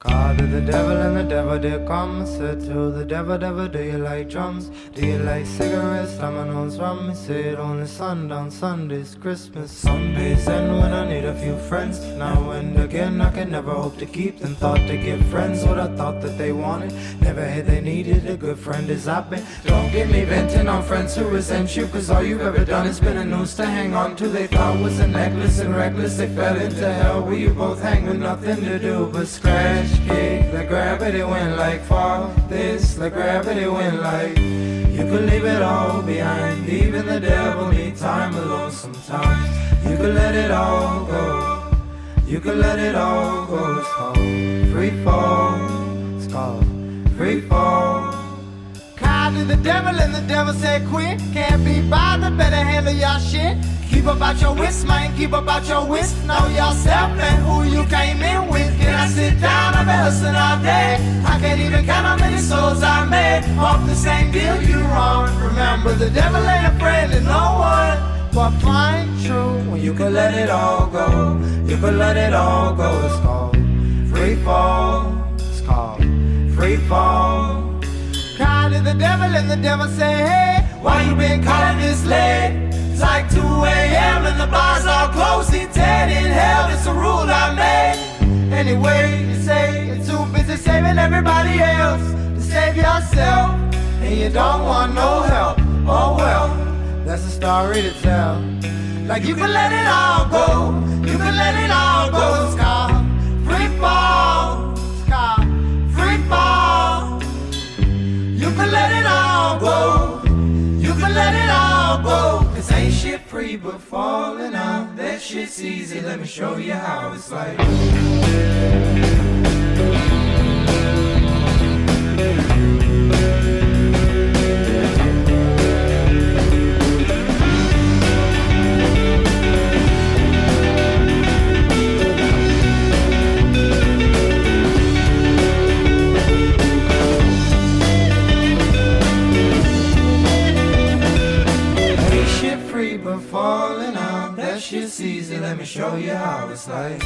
Call to the devil and the devil did come. Said to the devil, devil, do you like drums? Do you like cigarettes? Dominoes, rum? He said only sundown, Sundays, Christmas, Sundays. And when I need a few friends, now and again, I can never hope to keep them. Thought to give friends what I thought that they wanted. Never had they needed a good friend as I've been. Don't get me venting on friends who resent you, cause all you've ever done is been a noose to hang on to. They thought was a necklace and reckless. They fell into hell where you both hang with nothing to do but scratch kick like gravity went like fall. This like gravity went like you could leave it all behind. Even the devil need time alone sometimes. You could let it all go. You could let it all go. It's called free fall. It's called free fall Call to the devil and the devil said quit. Can't be bothered, better handle y'all shit. Keep about your wits, man, keep about your wits. Know yourself and who you came in with. Can I sit down? I've been hustling all day. I can't even count how many souls I made. Off the same deal you wrong. Remember, the devil ain't a friend to no one. But find true when you can let it all go. you can let it all go it's called free fall it's called free fall the devil and the devil say, hey, why you been calling this late? It's like 2 a.m. and the bars all closed. He dead in hell, it's a rule I made. Anyway, you say you're too busy saving everybody else to save yourself. And you don't want no help. Oh well, that's a story to tell like you can let it all go. You can let it all can let it all go. You can let it all go. Cause ain't shit free but falling out. That shit's easy. Let me show you how it's like. But falling out. That shit's easy. Let me show you how it's like.